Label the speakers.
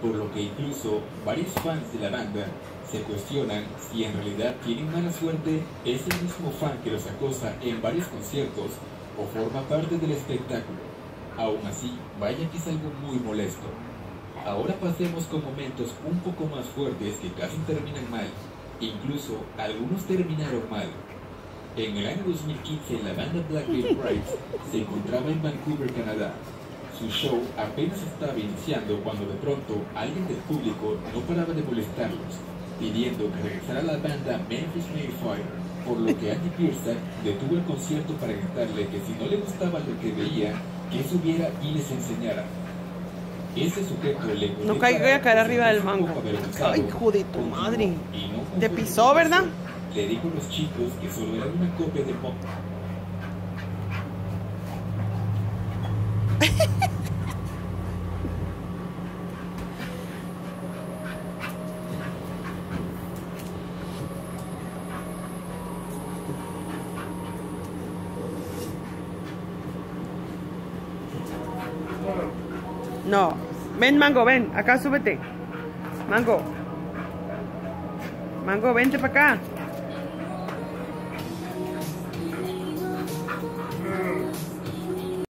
Speaker 1: por lo que incluso varios fans de la banda se cuestionan si en realidad tienen mala suerte es el mismo fan que los acosa en varios conciertos o forma parte del espectáculo. Aún así, vaya que es algo muy molesto. Ahora pasemos con momentos un poco más fuertes que casi terminan mal. Incluso algunos terminaron mal. En el año 2015 la banda Black Brides se encontraba en Vancouver, Canadá. Su show apenas estaba iniciando cuando de pronto alguien del público no paraba de molestarlos, pidiendo que regresara la banda Memphis Mayfire, por lo que Andy Pierce detuvo el concierto para gritarle que si no le gustaba lo que veía, que subiera y les enseñara. Ese sujeto le
Speaker 2: No caiga a caer arriba del mango. Ay, hijo de tu madre. Te pisó, ¿verdad?
Speaker 1: Le dijo a los chicos que solo era una copia de pop.
Speaker 2: No. Ven, Mango, ven. Acá súbete. Mango. Mango, vente para acá.